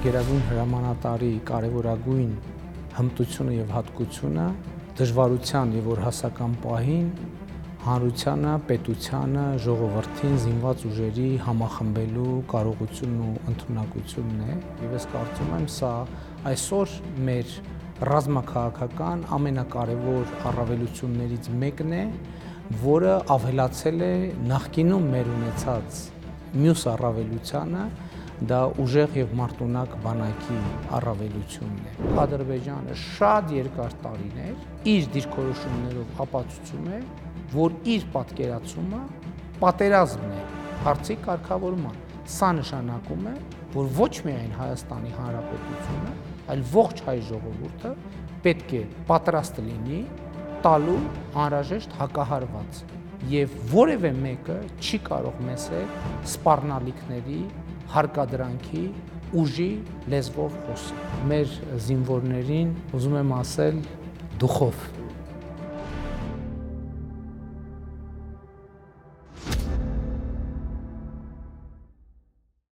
Գերագույն հրամանատարի կարևորագույն հմտությունը եւ հատկությունը դժվարության եւ օրհասական պահին հանրությանը, պետությանը, ժողովրդին զինված ուժերի համախմբելու կարողությունն ու ընդունակությունն է։ Եվ ես կարծում եմ, սա այսօր մեր ռազմաքաղաքական ամենակարևոր առավելություններից մեկն է, որը ավելացել է նախկինում մեր ունեցած մյուս առավելությանը, դա ուժեղ եւ մարտունակ բանակի առավելությունն է։ Ադրբեջանը շատ երկար տարիներ իր դիրքորոշումներով ապացուցում է, որ իր պատկերացումը պատերազմն է հարցի կարգավորման։ Սա նշանակում է, որ ոչ միայն Հայաստանի Հանրապետությունը, այլ ողջ հայ ժողովուրդը պետք է պատրաստ լինի տալու անհրաժեշտ հակահարված եւ որևէ մեկը չի կարող մեզ սպառնալիքների հարկադրանքի ուժի լեզվով խոսի։ Մեր զինվորներին ուզում եմ ասել դուխով